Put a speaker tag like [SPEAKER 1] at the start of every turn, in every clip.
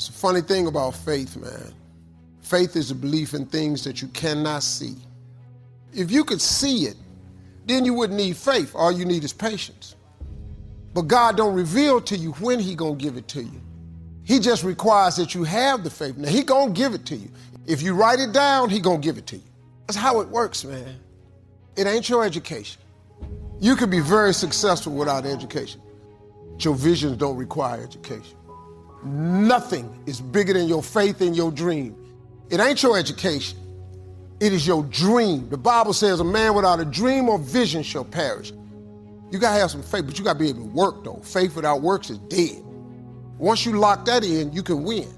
[SPEAKER 1] It's a funny thing about faith, man. Faith is a belief in things that you cannot see. If you could see it, then you wouldn't need faith. All you need is patience. But God don't reveal to you when he going to give it to you. He just requires that you have the faith. Now he going to give it to you. If you write it down, he going to give it to you. That's how it works, man. It ain't your education. You can be very successful without education. Your visions don't require education. Nothing is bigger than your faith and your dream. It ain't your education. It is your dream. The Bible says a man without a dream or vision shall perish. You gotta have some faith, but you gotta be able to work though. Faith without works is dead. Once you lock that in, you can win.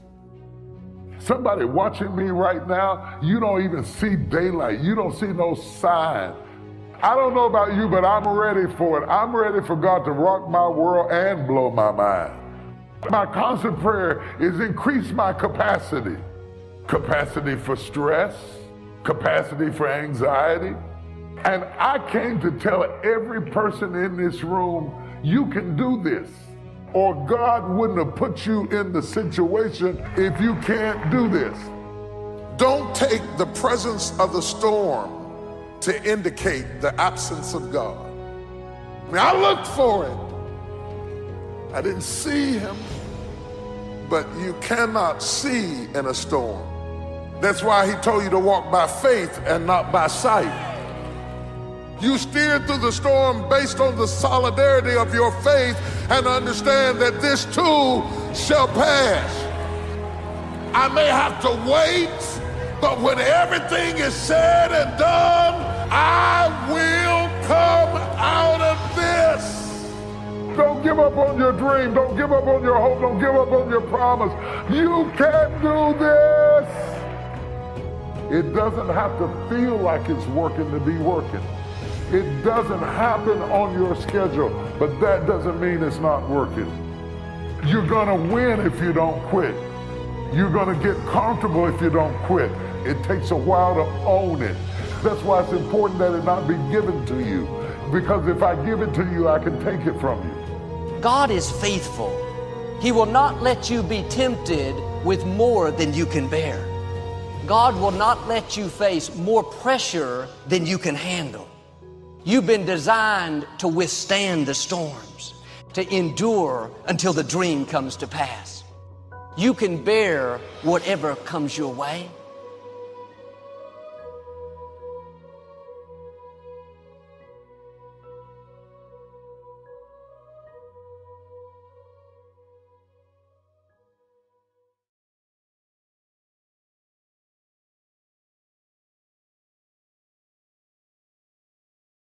[SPEAKER 2] Somebody watching me right now, you don't even see daylight. You don't see no sign. I don't know about you, but I'm ready for it. I'm ready for God to rock my world and blow my mind. My constant prayer is increase my capacity. Capacity for stress, capacity for anxiety. And I came to tell every person in this room, you can do this. Or God wouldn't have put you in the situation if you can't do this. Don't take the presence of the storm to indicate the absence of God. I mean, I looked for it. I didn't see him, but you cannot see in a storm. That's why he told you to walk by faith and not by sight. You steer through the storm based on the solidarity of your faith and understand that this too shall pass. I may have to wait, but when everything is said and done, up on your dream. Don't give up on your hope. Don't give up on your promise. You can do this. It doesn't have to feel like it's working to be working. It doesn't happen on your schedule, but that doesn't mean it's not working. You're going to win if you don't quit. You're going to get comfortable if you don't quit. It takes a while to own it. That's why it's important that it not be given to you. Because if I give it to you, I can take it from you.
[SPEAKER 3] God is faithful. He will not let you be tempted with more than you can bear. God will not let you face more pressure than you can handle. You've been designed to withstand the storms, to endure until the dream comes to pass. You can bear whatever comes your way.